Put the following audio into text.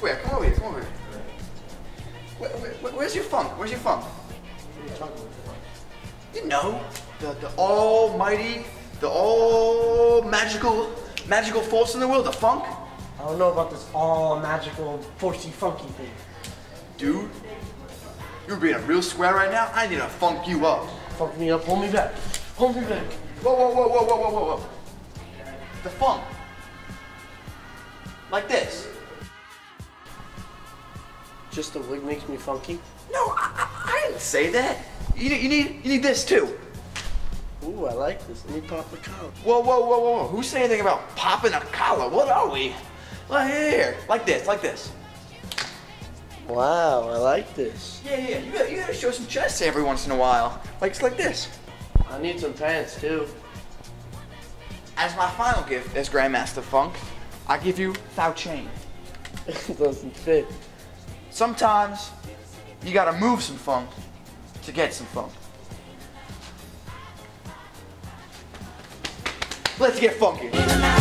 Come over here, come over here. Where, where, where's your funk? Where's your funk? You know, the, the almighty, the all magical, magical force in the world, the funk. I don't know about this all magical, forcey, funky thing. Dude, you're being a real square right now. I need to funk you up. Funk me up, hold me back. Hold me back. Whoa, whoa, whoa, whoa, whoa, whoa, whoa. The funk. Like this. Just the wig makes me funky. No, I, I, I didn't say that. You, need- you need, you need this too. Ooh, I like this. Let me pop the collar. Whoa, whoa, whoa, whoa, whoa. Who said anything about popping a collar? What are we? Like here, like this, like this. Wow, I like this. Yeah, yeah. You gotta, you gotta show some chest every once in a while. Like it's like this. I need some pants too. As my final gift as Grandmaster Funk, I give you thou chain. it doesn't fit. Sometimes you gotta move some funk to get some funk. Let's get funky.